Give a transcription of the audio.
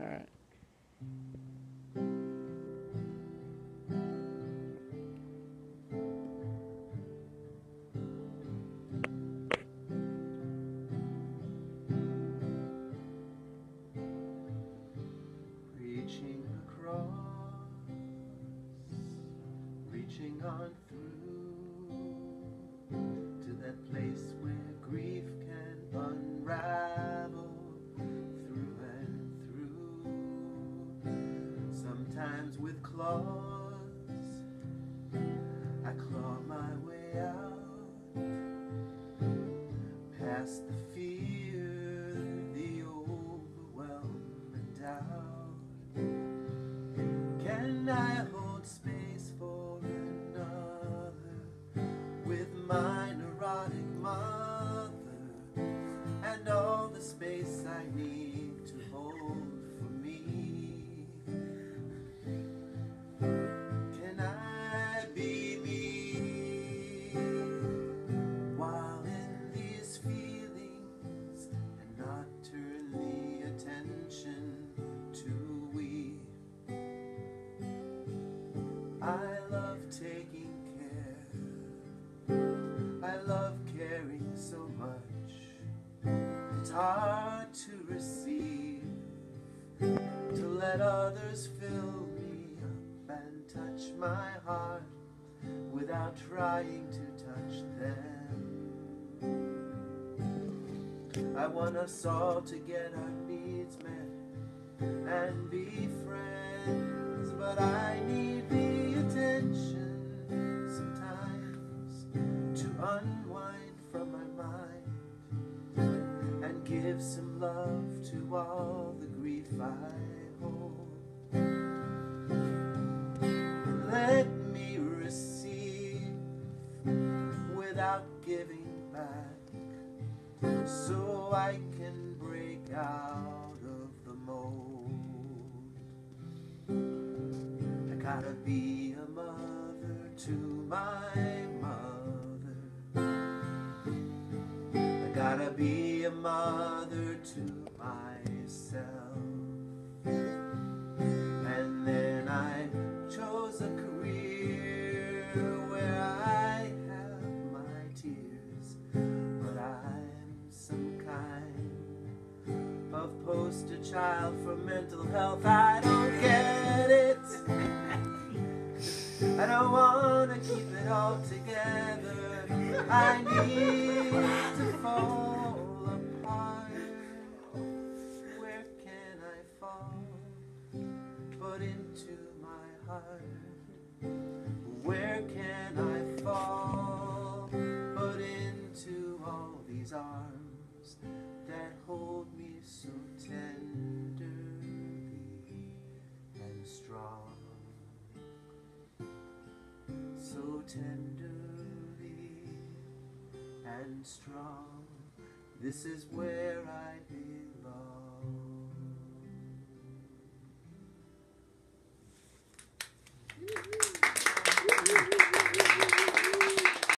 All right. Reaching across, reaching on through to that place where grief can unravel claws, I claw my way out past the fear, the overwhelm and doubt. Can I hold space It's hard to receive, to let others fill me up and touch my heart without trying to touch them. I want us all to get our needs met and be friends, but I need give some love to all the grief I hold. Let me receive without giving back so I can break out of the mold. I gotta be a mother to my gotta be a mother to myself. And then I chose a career where I have my tears, but I'm some kind of poster child for mental health. I don't get it. I don't wanna keep it all together. I need to fall apart. Where can I fall? But into my heart. Where can I fall? But into all these arms that hold me so tenderly and strong. and strong. This is where I belong.